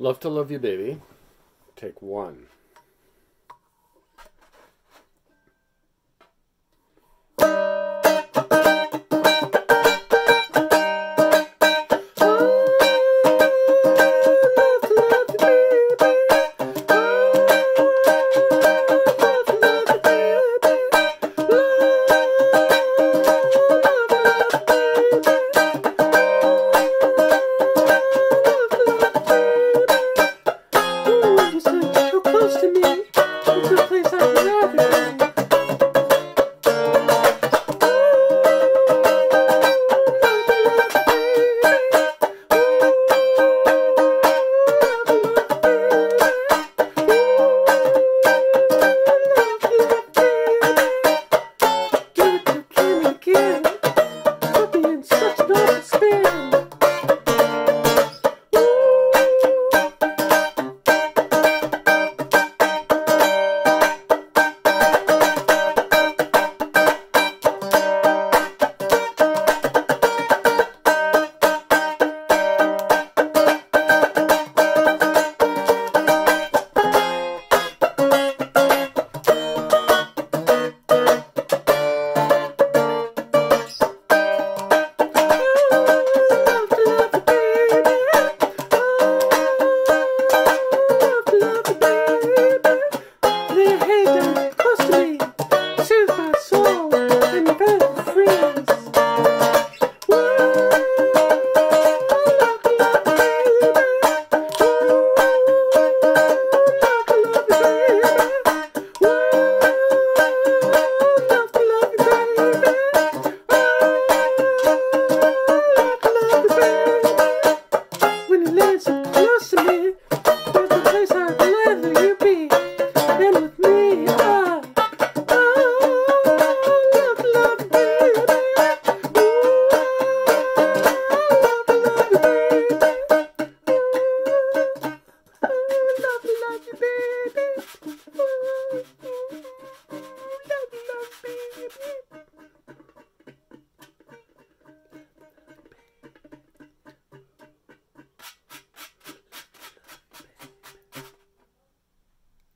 Love to love you, baby. Take one.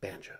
Banjo.